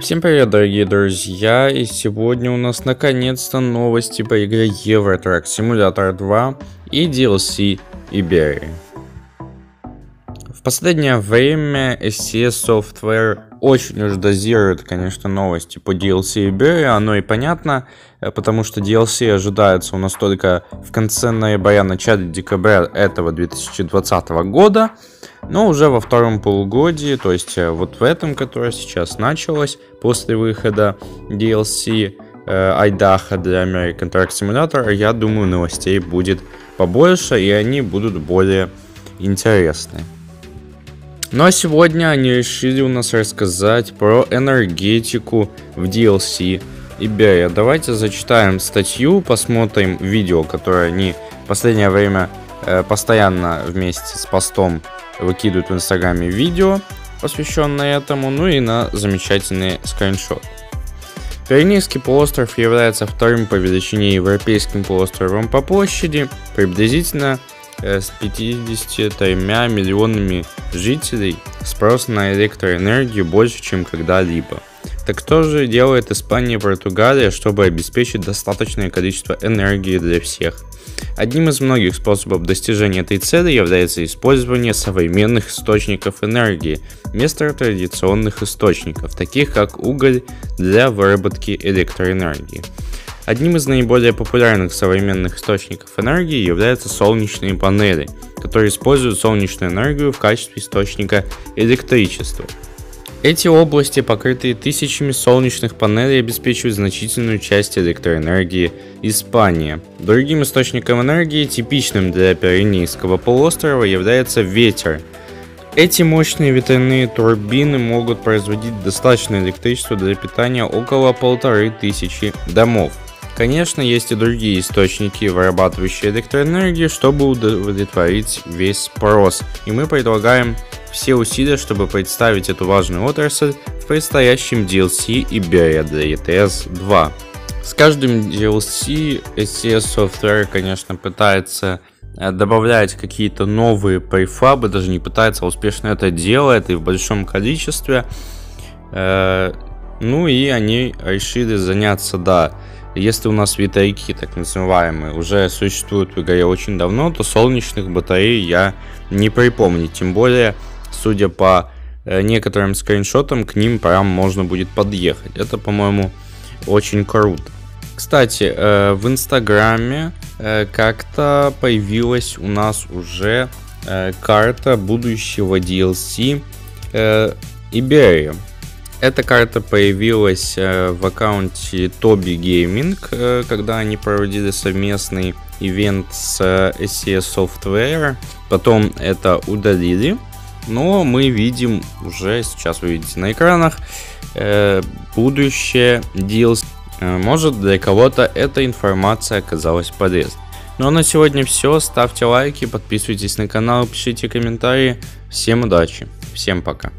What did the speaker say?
Всем привет, дорогие друзья, и сегодня у нас наконец-то новости по игре Eurotrack Simulator 2 и DLC Iberia. Последнее время SCS Software очень уж дозирует, конечно, новости по DLC Iberia, оно и понятно, э, потому что DLC ожидается у нас только в конце ноября, начале декабря этого 2020 года, но уже во втором полугодии, то есть э, вот в этом, которое сейчас началось, после выхода DLC э, Айдаха для American Truck Simulator, я думаю, новостей будет побольше, и они будут более интересны. Ну а сегодня они решили у нас рассказать про энергетику в DLC Иберия. Давайте зачитаем статью, посмотрим видео, которое они в последнее время э, постоянно вместе с постом выкидывают в инстаграме видео, посвященное этому, ну и на замечательный скриншот. Пиренейский полуостров является вторым по величине европейским полуостровом по площади, приблизительно с 53 миллионами жителей спрос на электроэнергию больше, чем когда-либо. Так что же делает Испания и Португалия, чтобы обеспечить достаточное количество энергии для всех? Одним из многих способов достижения этой цели является использование современных источников энергии вместо традиционных источников, таких как уголь для выработки электроэнергии. Одним из наиболее популярных современных источников энергии являются солнечные панели, которые используют солнечную энергию в качестве источника электричества. Эти области, покрытые тысячами солнечных панелей, обеспечивают значительную часть электроэнергии Испании. Другим источником энергии, типичным для Пиренейского полуострова, является ветер. Эти мощные ветряные турбины могут производить достаточное электричество для питания около полторы тысячи домов. Конечно, есть и другие источники, вырабатывающие электроэнергию, чтобы удовлетворить весь спрос. И мы предлагаем все усилия, чтобы представить эту важную отрасль в предстоящем DLC Iberia для ETS 2. С каждым DLC SCS Software, конечно, пытается э, добавлять какие-то новые префабы, даже не пытается, а успешно это делает и в большом количестве. Э, ну и они решили заняться, да, если у нас витайки, так называемые, уже существуют в игре очень давно, то солнечных батарей я не припомню. Тем более, судя по э, некоторым скриншотам, к ним прям можно будет подъехать. Это, по-моему, очень круто. Кстати, э, в Инстаграме э, как-то появилась у нас уже карта будущего DLC Iberia. Эта карта появилась в аккаунте Toby Gaming, когда они проводили совместный ивент с SCS Software. Потом это удалили. Но мы видим уже, сейчас вы видите на экранах, э, будущее DLC. Э, может для кого-то эта информация оказалась полезной. Ну а на сегодня все. Ставьте лайки, подписывайтесь на канал, пишите комментарии. Всем удачи, всем пока.